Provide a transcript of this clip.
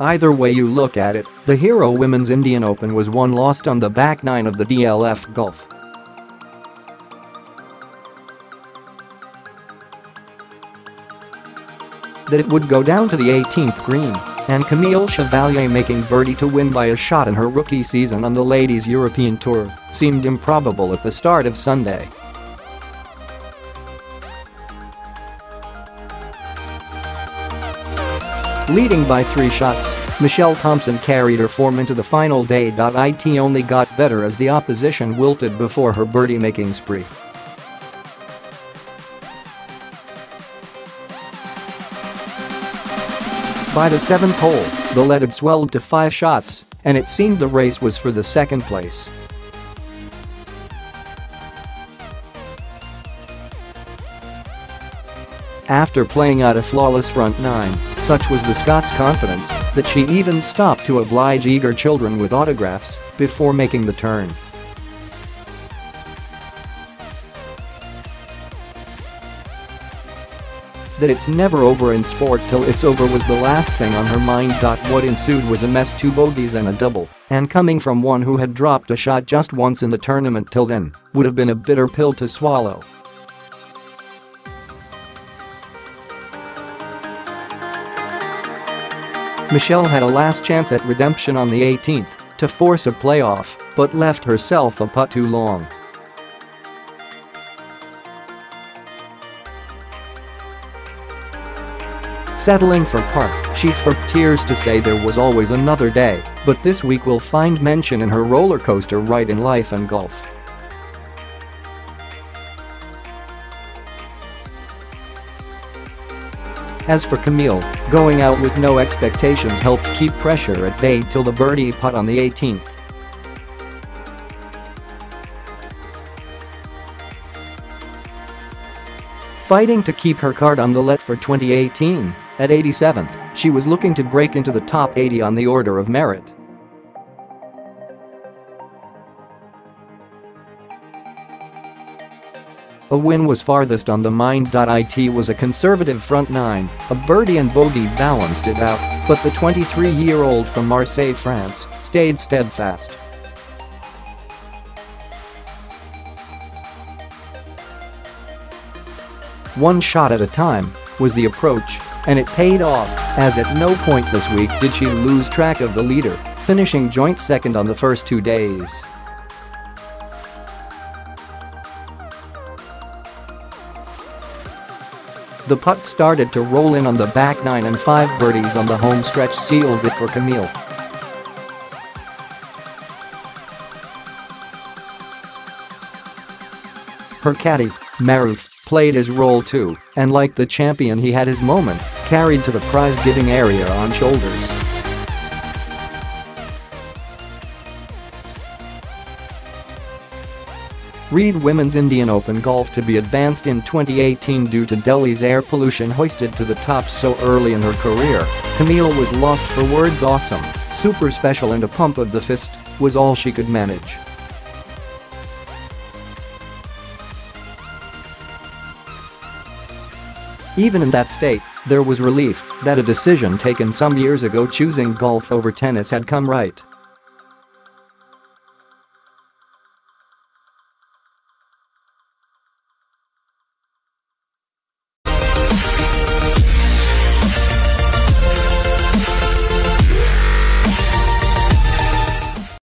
Either way you look at it, the Hero Women's Indian Open was won lost on the back nine of the DLF Golf. That it would go down to the 18th green, and Camille Chevalier making birdie to win by a shot in her rookie season on the Ladies European Tour seemed improbable at the start of Sunday. Leading by three shots, Michele Thomson carried her form into the final day. It only got better as the opposition wilted before her birdie-making spree. By the seventh hole, the lead had swelled to five shots, and it seemed the race was for the second place. After playing out a flawless front nine, such was the Scots' confidence that she even stopped to oblige eager children with autographs before making the turn. That it's never over in sport till it's over was the last thing on her mind. What ensued was a mess two bogeys and a double, and coming from one who had dropped a shot just once in the tournament till then, would have been a bitter pill to swallow. Michele had a last chance at redemption on the 18th to force a playoff, but left herself a putt too long. Settling for par, she forked tears to say there was always another day, but this week will find mention in her roller coaster ride in life and golf. As for Camille, going out with no expectations helped keep pressure at bay till the birdie putt on the 18th. Fighting to keep her card on the LET for 2018, at 87th, she was looking to break into the top 80 on the order of merit. A win was farthest on the mind. It was a conservative front nine, a birdie and bogey balanced it out, but the 23-year-old from Marseille, France, stayed steadfast. One shot at a time was the approach, and it paid off, as at no point this week did she lose track of the leader, finishing joint second on the first two days. The putt started to roll in on the back nine and five birdies on the home stretch sealed it for Camille. Her caddy, Maruf, played his role too, and like the champion he had his moment, carried to the prize-giving area on shoulders. Reed Women's Indian Open Golf to be advanced in 2018 due to Delhi's air pollution hoisted to the top so early in her career, Camille was lost for words awesome, super special and a pump of the fist was all she could manage. Even in that state, there was relief that a decision taken some years ago choosing golf over tennis had come right.